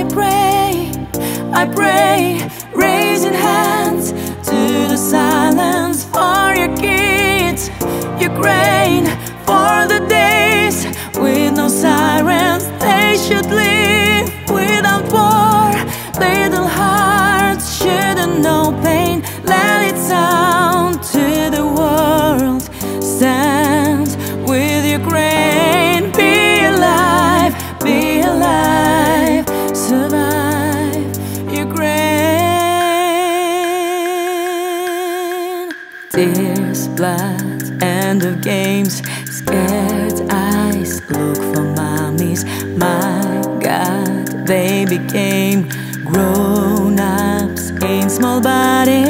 I pray, I pray, raising hands to the silence for your kids, Ukraine, for the days. With no sirens they should live. Without war, little heart. Tears, blood, end of games. Scared eyes look for mummies My God, they became Grown-ups in small bodies.